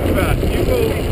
Right, you go